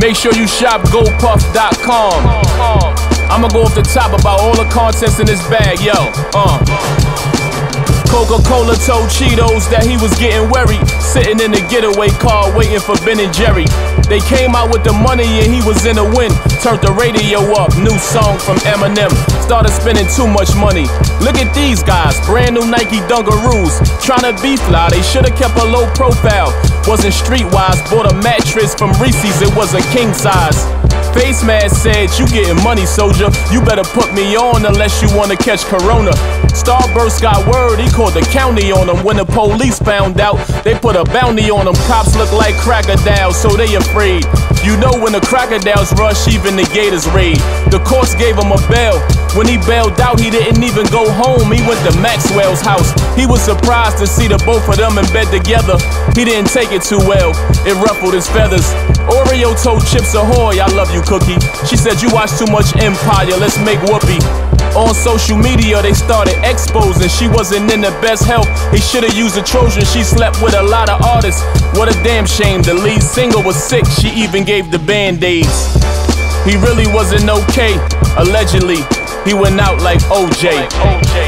Make sure you shop GoPuff.com. I'ma go off the top about all the contents in this bag, yo. Uh. Coca-Cola told Cheetos that he was getting worried, sitting in the getaway car waiting for Ben and Jerry. They came out with the money and he was in the wind. Turned the radio up, new song from Eminem. Started spending too much money. Look at these guys, brand new Nike Dunkaroos. Trying to be fly, they should've kept a low profile. Wasn't streetwise, bought a mattress from Reese's, it was a king size. Face mask said, You getting money, soldier. You better put me on unless you wanna catch Corona. Starburst got word, he called the county on him. When the police found out, they put a bounty on him. Cops look like crocodiles, so they afraid. You know when the crocodiles rush, even the gators raid. The courts gave him a bail. When he bailed out, he didn't even go home. He went to Maxwell's house. He was surprised to see the both of them in bed together. He didn't take it too well, it ruffled his feathers. Oreo told Chips Ahoy, I love you, Cookie. She said, You watch too much Empire, let's make whoopee. On social media, they started exposing she wasn't in the best health. He should've used a Trojan. She slept with a lot of artists. What a damn shame. The lead singer was sick. She even gave the band aids. He really wasn't okay. Allegedly, he went out like OJ.